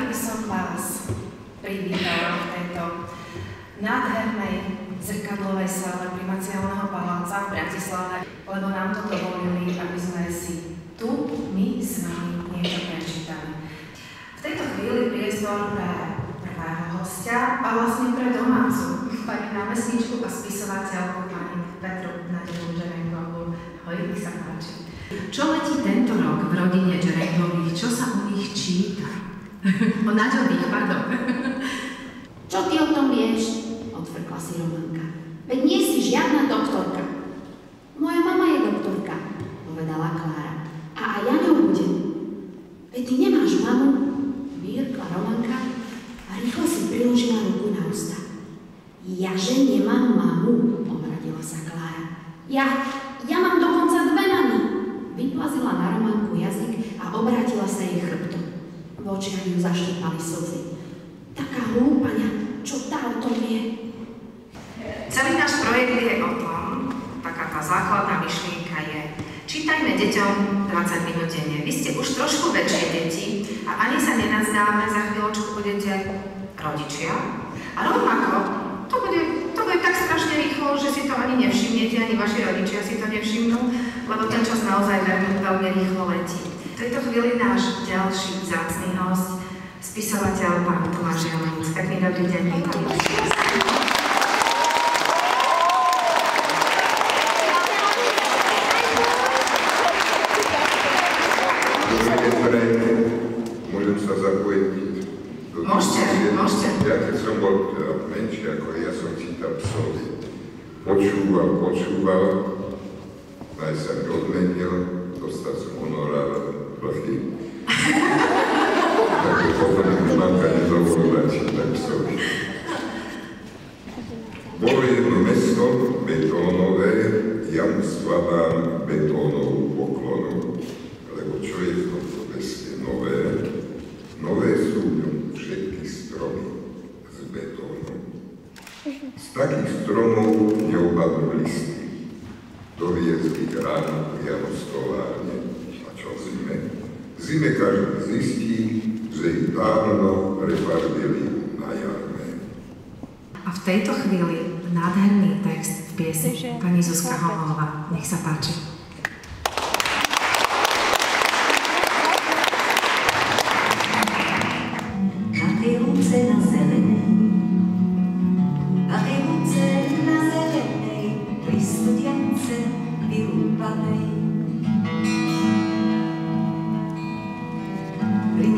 aby som vás privítala v tejto nádhernej zrkadlovej sále primaciálneho paláca v Bratislave, lebo nám to dovolili, aby sme si tu my s vami niečo prečítali. V tejto chvíli priestor pre prvého hostia a vlastne pre domácu, pani námestničku a spisovateľku pani Petru Nadelu Žerengovú. Hoj, nech sa páči. Čo letí tento rok v rodine Žerengových? Čo sa u nich číta? o Naďových, pardon. Čo ty o tom vieš? Odvrkla si Romanka. Veď nie si žiadna doktorka. Moja mama je doktorka, povedala Klára. A aj ja ňou budem. Veď ty nemáš mamu, vyrkla Romanka a rýchlo si priložila ruku na ústa. Jaže nemám mamu, obradila sa Klára. Ja, ja mám očiach ju zaštýpali slzy. Taká hlúpaňa, čo tá o tom vie? Celý náš projekt je o tom, taká tá základná myšlienka je, čítajme deťom 20 minút denne. Vy ste už trošku väčšie deti a ani sa nenazdáme, za chvíľočku budete rodičia. A rovnako, to bude, to bude tak strašne rýchlo, že si to ani nevšimnete, ani vaši rodičia si to nevšimnú, lebo ten čas naozaj veľmi, veľmi rýchlo letí. V tejto chvíli náš ďalší vzácný host, spisovateľ pán Tomáš Jelenc. Pekný dobrý deň, vítam Môžem sa zapojiť do Môžete, môžete. Ja keď som bol teda menší ako ja som čítal psovi. Počúval, počúval, aj sa mi odmenil, dostal som honorár proti. Takže potom mi mamka nedovolila čítať psovi. Bolo jedno mesto betónové, ja mu skladám betónovú poklonu, lebo čo je v tomto meste nové? Nové sú všetky stromy z betónu. Z takých stromov neopadnú listy. Doviezli ich ráno priamo z továrne. A čo zime? Zime každý zistí, dávno prefarbili na jarme. A v tejto chvíli nádherný text v piesni pani Zuzka Homová. Nech sa páči.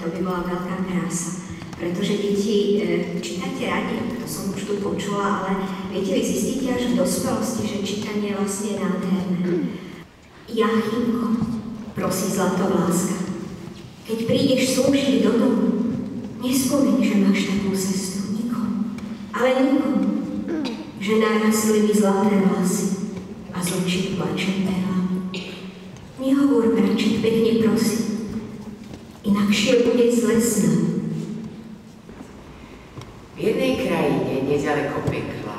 to by bola veľká krása. Pretože deti e, čítate radi, to som už tu počula, ale viete, vy zistíte až v dospelosti, že čítanie je vlastne nádherné. Jachimko, prosí Zlatovláska, keď prídeš slúžiť do domu, nespomeň, že máš takú sestru nikomu, ale nikomu, že narastli mi zlaté vlasy a z očí plače perlami. Nehovor, braček, pekne prosím, inakšie bude zle s nami. V jednej krajine, nedaleko pekla,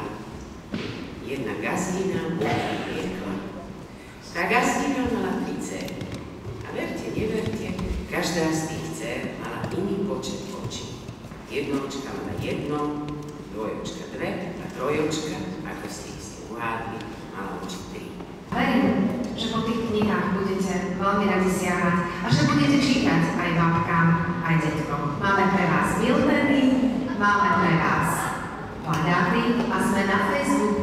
jedna gazdina Boha piekla. Tá gazdina mala tri dcery. A verte, neverte, každá z tých dcer mala iný počet očí. Jednočka mala jedno, dvojočka dve a trojočka, ako ste ich si uhádli, mala oči tri. Verím, že po tých knihách budete veľmi radi siahať budete čítať aj babkám, aj detkom. Máme pre vás Milteny, máme pre vás plagáty a sme na Facebooku